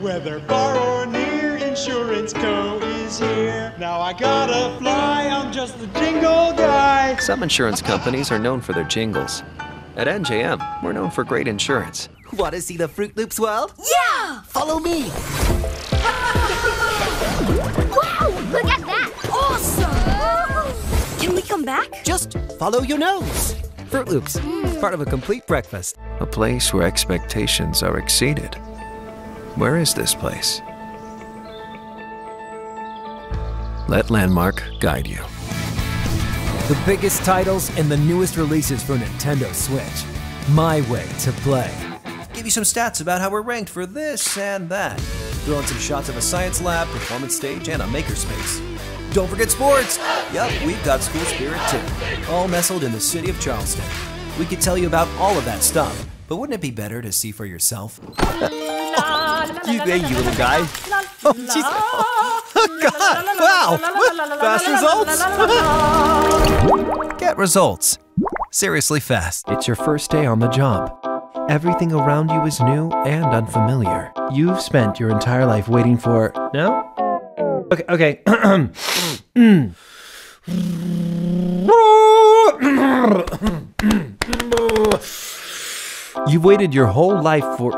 Whether far or near, Insurance Co. is here. Now I gotta fly, I'm just the jingle guy. Some insurance companies are known for their jingles. At NJM, we're known for great insurance. Want to see the Froot Loops world? Yeah! Follow me. Wow! Look at that! Awesome! Can we come back? Just follow your nose. Froot Loops, part of a complete breakfast. A place where expectations are exceeded. Where is this place? Let Landmark guide you. The biggest titles and the newest releases for Nintendo Switch. My way to play. Give you some stats about how we're ranked for this and that. Throw in some shots of a science lab, performance stage, and a makerspace. Don't forget sports! Yup, we've got school spirit too. All nestled in the city of Charleston. We could tell you about all of that stuff, but wouldn't it be better to see for yourself? You, hey, you little guy. Oh, jeez. Oh, God. Wow. Fast results. Get results. Seriously fast. It's your first day on the job. Everything around you is new and unfamiliar. You've spent your entire life waiting for. No? Okay, okay. Mm. You've waited your whole life for.